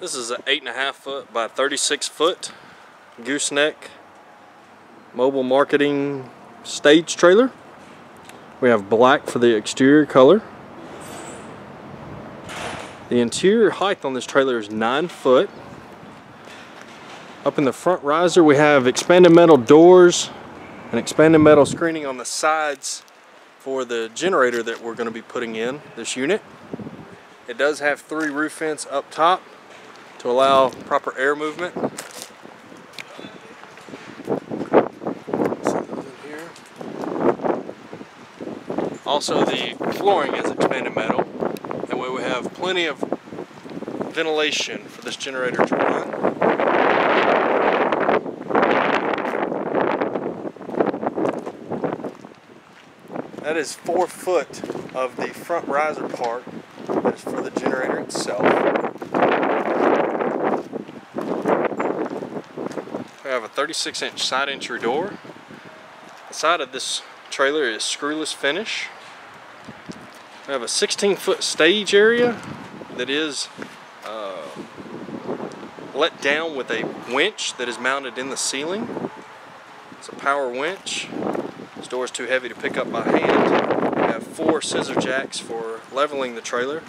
This is an eight and a half foot by 36 foot gooseneck mobile marketing stage trailer. We have black for the exterior color. The interior height on this trailer is nine foot. Up in the front riser we have expanded metal doors and expanded metal screening on the sides for the generator that we're going to be putting in this unit. It does have three roof vents up top to allow proper air movement. Also the flooring is expanded metal and we have plenty of ventilation for this generator to run. That is four foot of the front riser part that is for the generator itself. We have a 36 inch side entry door. The side of this trailer is screwless finish. We have a 16 foot stage area that is uh, let down with a winch that is mounted in the ceiling. It's a power winch. This door is too heavy to pick up by hand. We have four scissor jacks for leveling the trailer.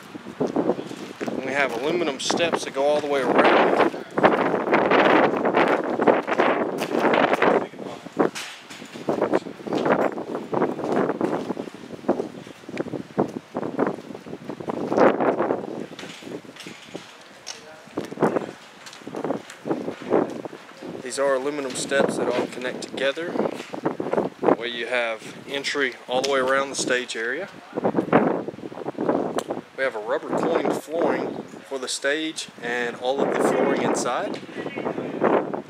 We have aluminum steps that go all the way around. These are aluminum steps that all connect together. Where you have entry all the way around the stage area. We have a rubber coin flooring for the stage and all of the flooring inside.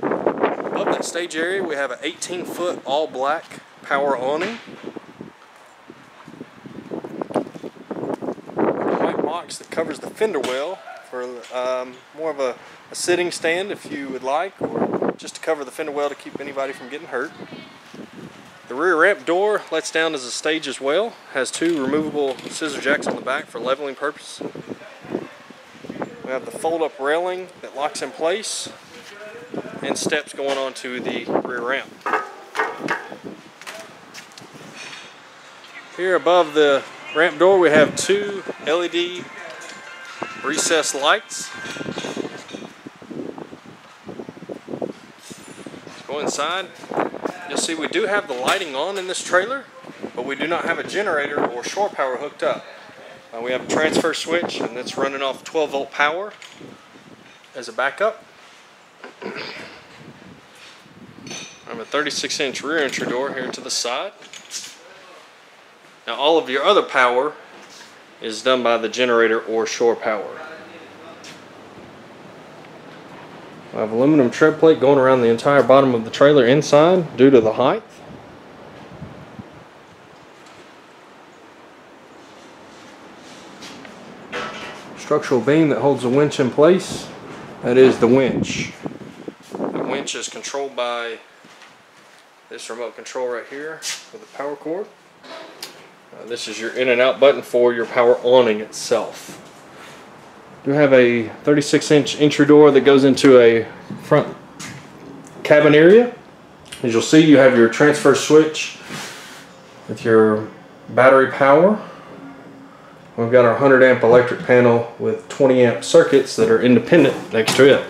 Above that stage area we have an 18 foot all black power awning. A white box that covers the fender well for um, more of a, a sitting stand if you would like or just to cover the fender well to keep anybody from getting hurt. The rear ramp door lets down as a stage as well. Has two removable scissor jacks on the back for leveling purpose. We have the fold-up railing that locks in place and steps going onto the rear ramp. Here above the ramp door we have two LED recessed lights Let's go inside, you'll see we do have the lighting on in this trailer, but we do not have a generator or shore power hooked up. Uh, we have a transfer switch and it's running off 12 volt power as a backup. I have a 36 inch rear entry door here to the side. Now all of your other power is done by the generator or shore power. I have aluminum tread plate going around the entire bottom of the trailer inside due to the height. Structural beam that holds the winch in place. That is the winch. The winch is controlled by this remote control right here with the power cord. Uh, this is your in and out button for your power awning itself do have a 36 inch entry door that goes into a front cabin area. As you'll see, you have your transfer switch with your battery power. We've got our 100 amp electric panel with 20 amp circuits that are independent next to it.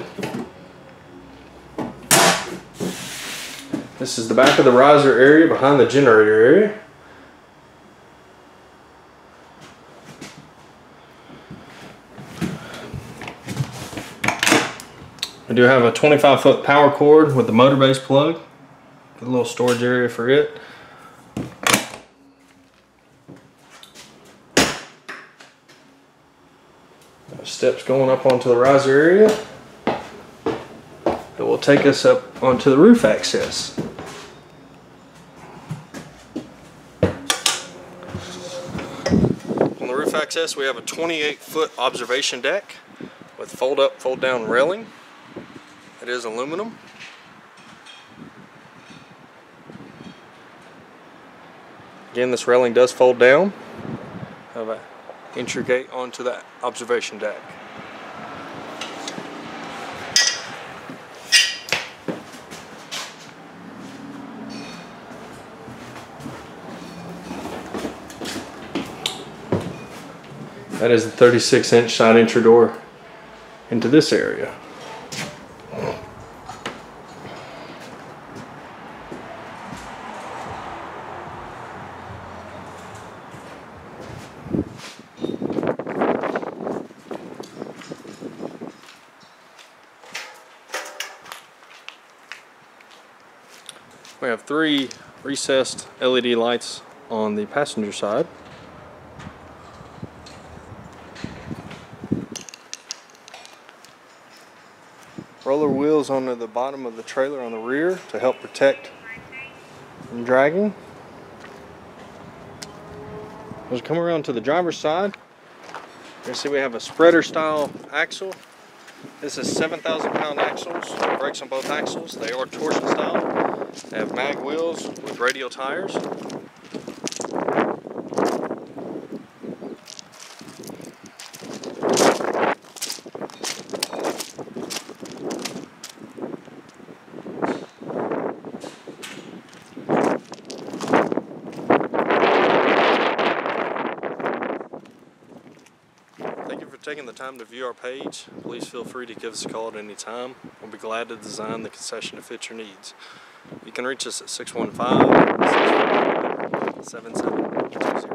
This is the back of the riser area behind the generator area. I do have a 25 foot power cord with the motor base plug. A little storage area for it. Steps going up onto the riser area that will take us up onto the roof access. On the roof access we have a 28 foot observation deck with fold up, fold down railing. It is aluminum. Again, this railing does fold down. Have an entry gate onto the observation deck. That is the 36 inch side entry door into this area. We have three recessed LED lights on the passenger side. Roller wheels on the bottom of the trailer on the rear to help protect from dragging. Let's come around to the driver's side. You see we have a spreader style axle. This is 7,000 pound axles, brakes on both axles. They are torsion style. They have mag wheels with radial tires. Taking the time to view our page. Please feel free to give us a call at any time. We'll be glad to design the concession to fit your needs. You can reach us at 615 641 7720.